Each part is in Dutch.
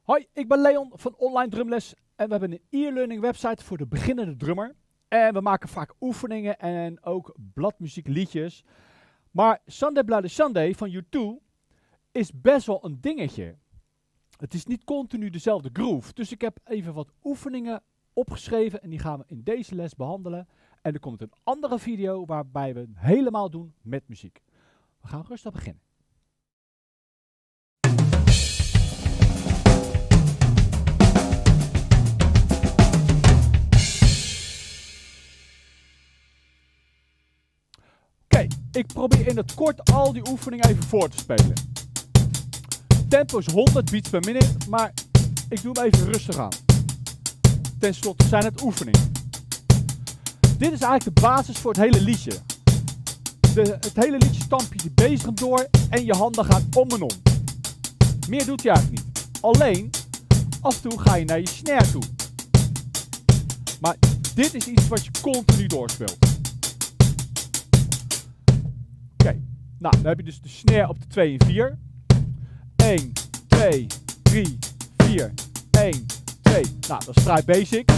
Hoi, ik ben Leon van Online Drumles en we hebben een e-learning website voor de beginnende drummer. En we maken vaak oefeningen en ook bladmuziekliedjes. Maar Sunday Bloody Sunday van U2 is best wel een dingetje. Het is niet continu dezelfde groove. Dus ik heb even wat oefeningen opgeschreven en die gaan we in deze les behandelen. En er komt een andere video waarbij we het helemaal doen met muziek. We gaan rustig beginnen. Ik probeer in het kort al die oefeningen even voor te spelen. Tempo is 100 beats per minute, maar ik doe hem even rustig aan. Ten slotte zijn het oefeningen. Dit is eigenlijk de basis voor het hele liedje. De, het hele liedje stamp je bezig door en je handen gaan om en om. Meer doet je eigenlijk niet. Alleen, af en toe ga je naar je snare toe. Maar dit is iets wat je continu doorspeelt. Nou dan heb je dus de snare op de 2 en 4. 1, 2, 3, 4, 1, 2. Nou, dat is vrij basic.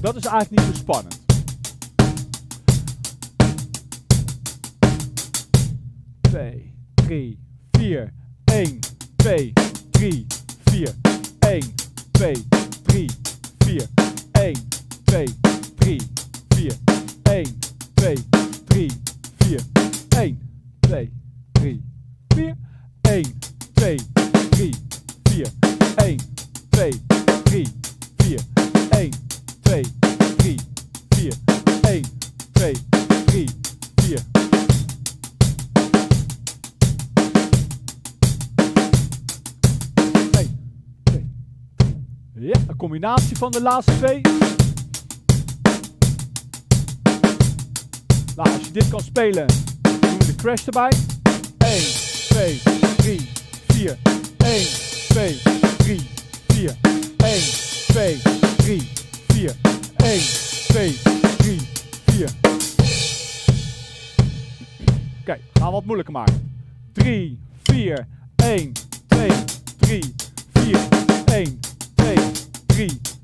Dat is eigenlijk niet zo spannend. Twee, drie, vier, 1, 2, 3, 4, 1, 2, 3, 4, 1, 2, 3, 4, 1, 2, 3, 4, 1, 2, 3, 4, 1, 2, 3, 4, 1, 2, 3, 4, 1, 2, 3, 4, 1, 2, 3, 4. Eén, twee, drie. Ja, een combinatie van de laatste twee. Nou, als je dit kan spelen, crash erbij. 1, 2, 3, 4. 1, 2, 3, 4. 1, 2, 3, 4. 1, 2, 3, 4. Oké, gaan we wat moeilijker maken. 3, 4, 1, 2, 3, 4. 1, 2, 3, 4.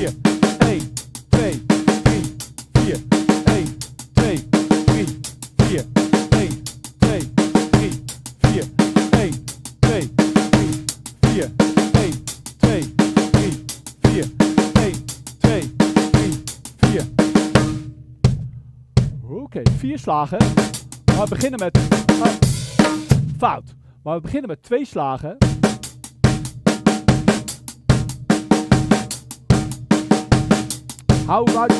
4. 1, 2, 3, 4. 1, 2, 3, 4. 1, 2, 3, 4. 1, 2, 3, 4. 1, 2, 3, 4. 1, 2, 3, 4. Oké, vier slagen. Maar we beginnen met... ah, fout. Maar we beginnen met twee slagen. Hou eruit,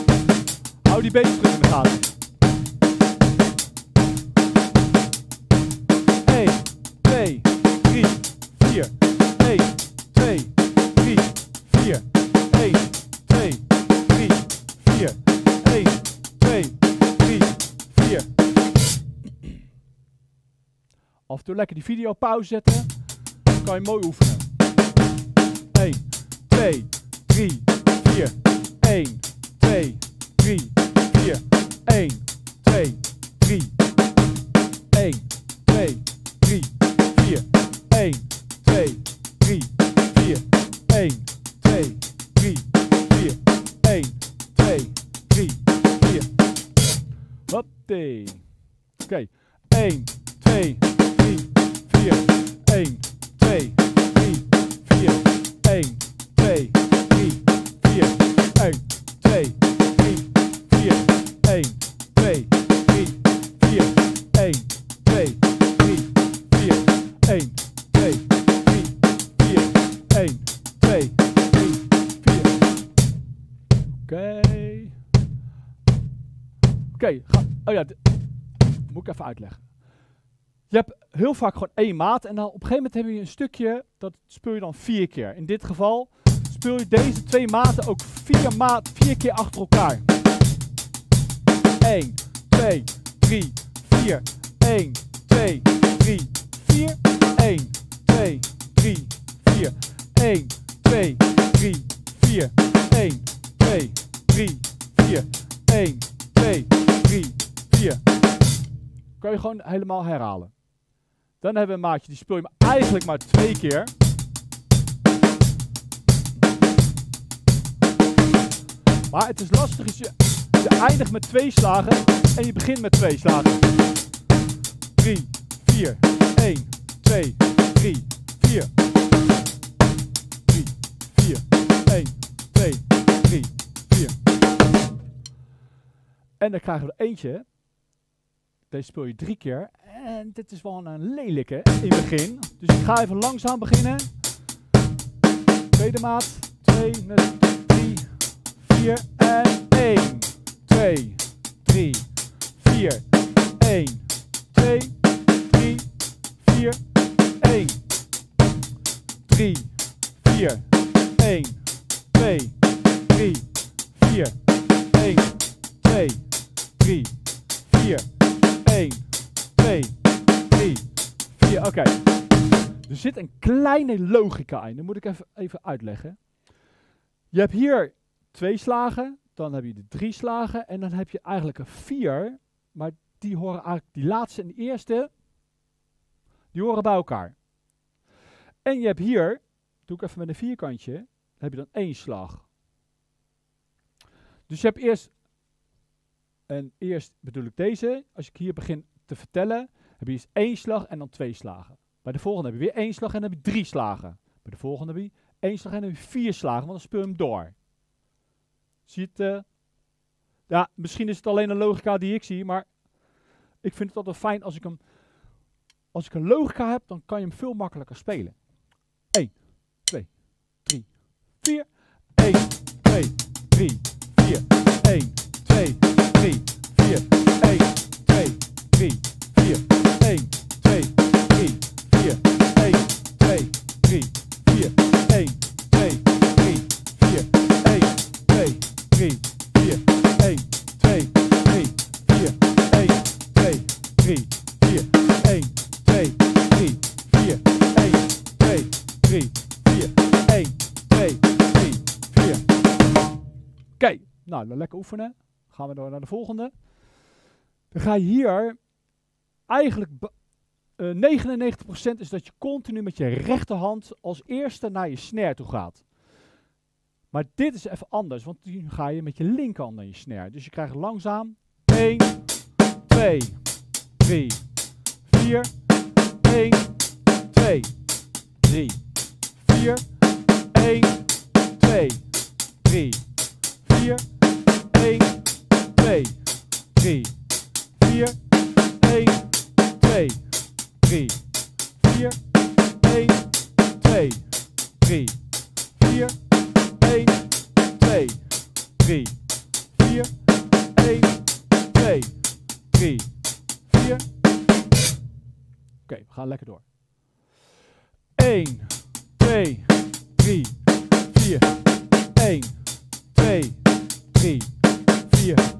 hou die been tussen aan. 1, 2, 3, 4, 1, 2, 3, 4, 1, 2, 3, 4, 1, 2, 3, 4 Af toe lekker die video pauze zetten, kan je mooi oefenen. 1, 2, 3, 4, 1 2, 3, 4. 1, 2, 3. 1, 2, 3, 4. 1, 2, 3, 4. 1, 2, 3, 4. 1, 2, 3, 4. Hoppatee. Oké. 1, 2, 3, 4. 1, 2, 3, Oké, ga. Oh ja, moet ik even uitleggen. Je hebt heel vaak gewoon één maat en dan op een gegeven moment heb je een stukje, dat speel je dan vier keer. In dit geval speel je deze twee maten ook vier, maat, vier keer achter elkaar. 1, 2, 3, 4. 1, 2, 3, 3, 4. 1, 2, 3, 4. 1, 2, 3, 4. 1, 2, 3, 4. 1, 2, 3, 4. Kan je gewoon helemaal herhalen. Dan hebben we een maatje, die speel je eigenlijk maar twee keer. Maar het is lastig als je, je eindigt met twee slagen en je begint met twee slagen. 3, 4, 1, 2, 3, 4. 3, 4, 1, 2, 3, 4. En dan krijgen we er eentje. Deze speel je drie keer. En dit is wel een lelijke in het begin. Dus ik ga even langzaam beginnen. Tweede maat. Twee, drie, vier en één. Twee, drie, vier, één. Twee, drie, vier, één. Drie, vier, één. Twee, drie, vier, 3, 4, 1, 2, 3, 4. Oké. Er zit een kleine logica in. Dat moet ik even, even uitleggen. Je hebt hier twee slagen, dan heb je de drie slagen en dan heb je eigenlijk een vier. Maar die horen eigenlijk, die laatste en de eerste, die horen bij elkaar. En je hebt hier, doe ik even met een vierkantje, dan heb je dan één slag. Dus je hebt eerst, en eerst bedoel ik deze, als ik hier begin te vertellen, heb je eerst één slag en dan twee slagen. Bij de volgende heb je weer één slag en dan heb je drie slagen. Bij de volgende heb je één slag en dan heb je vier slagen, want dan speel je hem door. Zie het? Uh? Ja, misschien is het alleen een logica die ik zie, maar ik vind het altijd fijn als ik hem, als ik een logica heb, dan kan je hem veel makkelijker spelen. 1, 2, 3, 4. 1, 2, 3, 4. 1, 2, 3, 4. 1, 2, 3, 4. 1, 2, 3, 4. 1, 2, 3, 4. 1, 2, 3, 4. 1, 2, 3, 4. 1, 2, 3, 4. 1, 2, 3, 4. 1, 2, 3, 4. 1, 2, 3, 4. 1, 2, 3, 4. Oké, nou dan lekker oefenen. Gaan we door naar de volgende. Dan ga je hier eigenlijk uh, 99% is dat je continu met je rechterhand als eerste naar je snare toe gaat. Maar dit is even anders, want nu ga je met je linkerhand naar je snare. Dus je krijgt langzaam 1, 2, 3, 4, 1, 2, 3, 4, 1, 2, 3, 4, 1, 2, 3, 4, 1, 2, 3, 4, 1, 2, 3, 4, 1, 2, 3, 4, 1, 2, 3, 4. Oké, we gaan lekker door. 1, 2, 3, 4, 1, 2, 3, 4, 1, 2,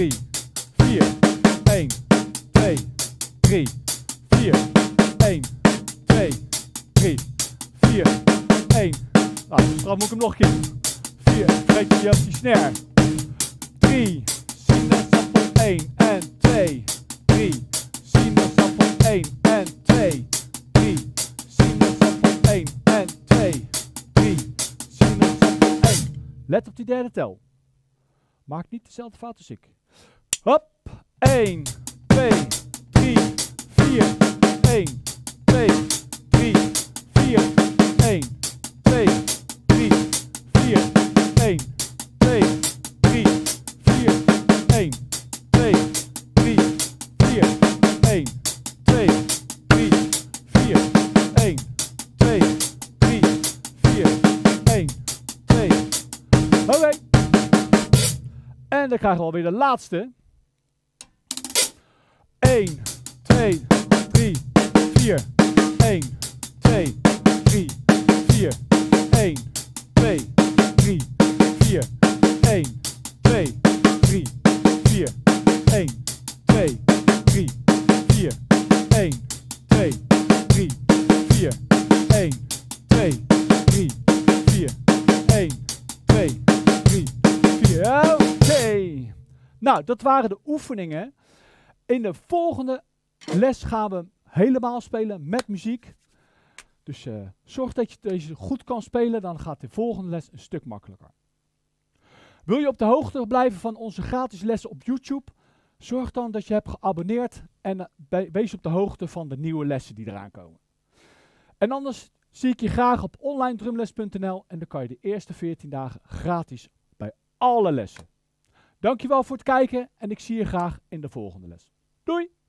3, 4, 1, 2, 3, 4, 1, 2, 3, 4, 1. Nou, dus moet ik hem nog een keer. 4, vergeet je op die snare. 3, sinaasappel 1 en 2, 3, sinaasappel 1 en 2, 3, sinaasappel 1 en 2, 3, sinaasappel 1. Let op die derde tel. Maak niet dezelfde fout als ik. Hop. 1, 2, 3, 4. 1, 2, 3, 4. 1, 2, 3, 4. 1, 2, 3, 4. 1, 2, 3, 4. 1, 2, 3, 4. 1, 2, 3, 4. 1, 2. Oké. En dan krijgen we alweer de laatste. 1, 2, 3, 4. 1, 2, 3, 4. 1, 2, 3, 4. 1, 2, 3, 4. 1, 2, 3, 4. 1, 2, 3, 4. 1, 2, 3, 4. 1, 2, 3, 4. Oké. Nou, dat waren de oefeningen. In de volgende les gaan we helemaal spelen met muziek. Dus uh, zorg dat je deze goed kan spelen, dan gaat de volgende les een stuk makkelijker. Wil je op de hoogte blijven van onze gratis lessen op YouTube? Zorg dan dat je hebt geabonneerd en uh, wees op de hoogte van de nieuwe lessen die eraan komen. En anders zie ik je graag op onlinedrumles.nl en dan kan je de eerste 14 dagen gratis bij alle lessen. Dankjewel voor het kijken en ik zie je graag in de volgende les. Doei!